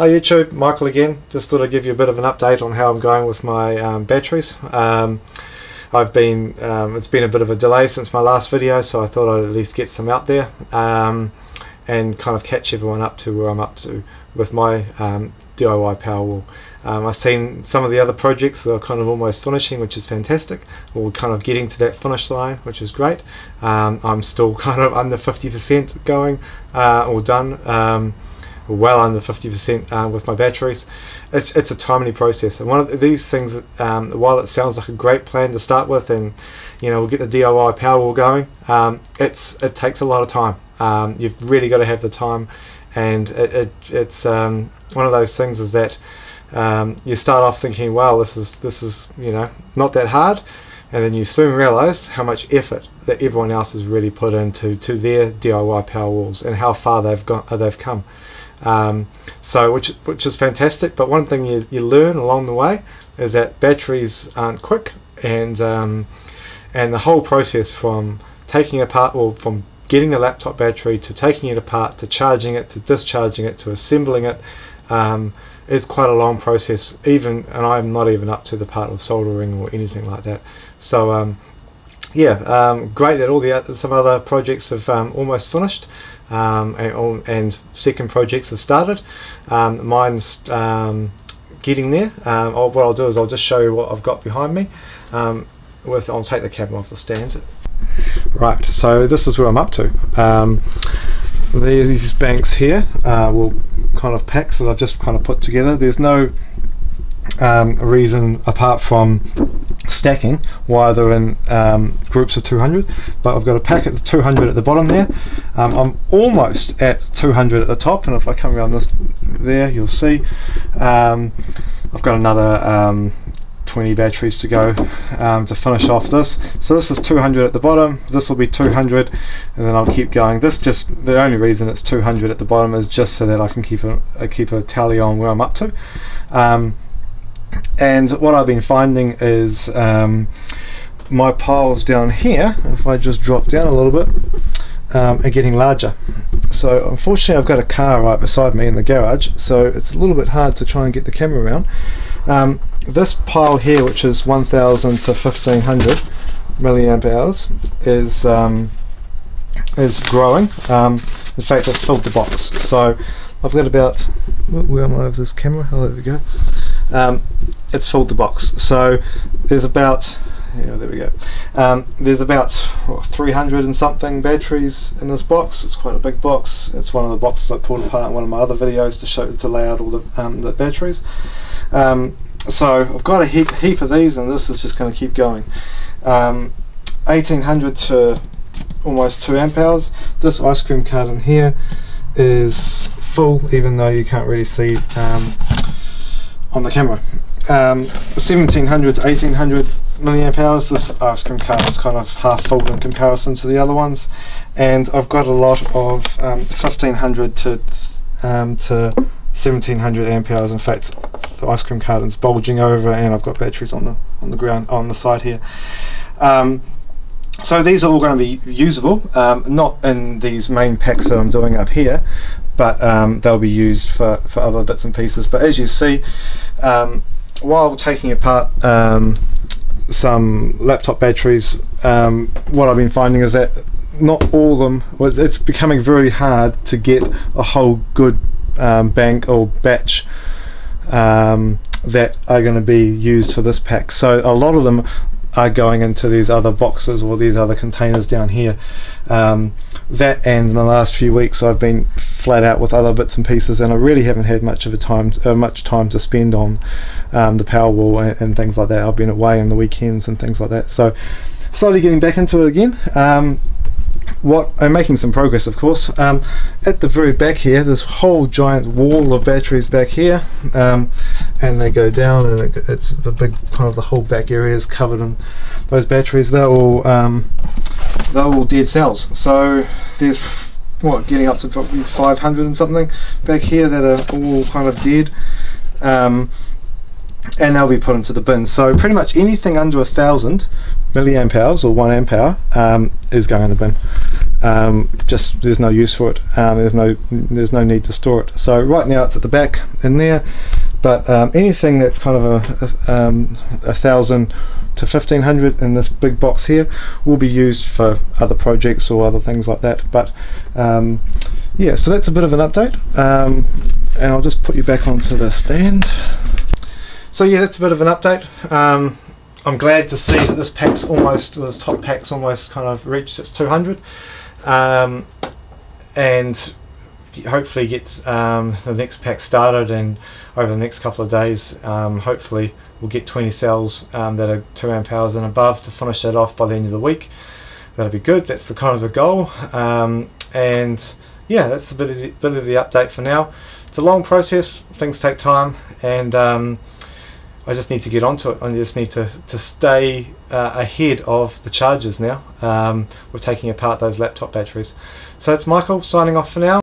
Hi YouTube, Michael again. Just thought I'd give you a bit of an update on how I'm going with my um, batteries. Um, I've been, um, it's been a bit of a delay since my last video, so I thought I'd at least get some out there um, and kind of catch everyone up to where I'm up to with my um, DIY Powerwall. Um, I've seen some of the other projects that are kind of almost finishing, which is fantastic, or kind of getting to that finish line, which is great. I'm still kind of under 50% going uh, or done well under 50% uh, with my batteries. It's, it's a timely process. And one of these things um, while it sounds like a great plan to start with and you know we'll get the DIY Powerwall going um, it's it takes a lot of time. Um, you've really got to have the time. And it, it it's um, one of those things is that um, you start off thinking well this is this is you know not that hard. And then you soon realize how much effort that everyone else has really put into to their DIY Powerwalls and how far they've gone they've come um, so which which is fantastic. But one thing you, you learn along the way is that batteries aren't quick, and um, and the whole process from taking apart or from getting a laptop battery to taking it apart to charging it to discharging it to assembling it um, is quite a long process. Even and I'm not even up to the part of soldering or anything like that. So um, yeah, um, great that all the some other projects have um, almost finished um, and, and, second projects have started. Um, mine's um, getting there. Um, what I'll do is I'll just show you what I've got behind me. Um, with I'll take the camera off the stand. Right, so this is where I'm up to. These banks here uh, will kind of packs that I've just kind of put together. There's no reason apart from stacking why they're in um, groups of 200 but I've got a packet of 200 at the bottom there. Um, I'm almost at 200 at the top and if I come around this there you'll see. Um, I've got another um, 20 batteries to go um, to finish off this. So this is 200 at the bottom. This will be 200 and then I'll keep going. This just the only reason it's 200 at the bottom is just so that I can keep a, a keep a tally on where I'm up to. Um, and what I've been finding is um, my piles down here if I just drop down a little bit um, are getting larger. So unfortunately I've got a car right beside me in the garage so it's a little bit hard to try and get the camera around. Um, this pile here which is 1000 to 1500 milliamp hours is um, is growing. Um, in fact it's filled the box. So I've got about where am I with this camera? Oh there we go. Um, it's filled the box. So there's about yeah, there we go. Um, there's about what, 300 and something batteries in this box. It's quite a big box. It's one of the boxes I pulled apart in one of my other videos to show to lay out all the, um, the batteries. Um, so I've got a heap, heap of these and this is just going to keep going. 1800 um, to almost 2 amp hours. This ice cream carton here is full even though you can't really see um, on the camera. Um, 1700 to 1800 milliamp hours. This ice cream carton is kind of half full in comparison to the other ones, and I've got a lot of um, 1500 to um, to 1700 amp hours. In fact, the ice cream carton's bulging over, and I've got batteries on the on the ground on the side here. Um, so these are all going to be usable, um, not in these main packs that I'm doing up here, but um, they'll be used for, for other bits and pieces. But as you see, um, while taking apart um, some laptop batteries, um, what I've been finding is that not all of them, well, it's becoming very hard to get a whole good um, bank or batch that are going to be used for this pack. So a lot of them are going into these other boxes or these other containers down here. Um, that and in the last few weeks I've been flat out with other bits and pieces and I really haven't had much of a time uh, much time to spend on um, the Powerwall and, and, things like that. I've been away on the weekends and things like that. So slowly getting back into it again. Um, what I'm making some progress of course um, at the very back here this whole giant wall of batteries back here um, and they go down and it, it's a big kind of the whole back area is covered in those batteries they're all um, they're all dead cells so there's what getting up to probably 500 and something back here that are all kind of dead um, and they'll be put into the bin. So pretty much anything under a thousand milliamp hours or one amp hour um, is going in the bin. um, just there's no use for it. Um, there's no there's no need to store it. So right now it's at the back in there, but um, anything that's kind of a, a, um, a thousand to 1500 in this big box here will be used for other projects or other things like that. But um, yeah, so that's a bit of an update, um, and I'll just put you back onto the stand. So yeah, that's a bit of an update. Um, I'm glad to see that this pack's almost, this top pack's almost kind of reached its 200. Um, and hopefully get um, the next pack started and over the next couple of days um, hopefully we'll get 20 cells um, that are 2 amp hours and above to finish that off by the end of the week that'll be good that's the kind of a goal um, and yeah that's the bit of the, bit of the update for now it's a long process things take time and um, I just need to get onto it. I just need to, to stay uh, ahead of the charges now. Um, we're taking apart those laptop batteries. So that's Michael signing off for now.